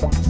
Bye.